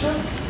future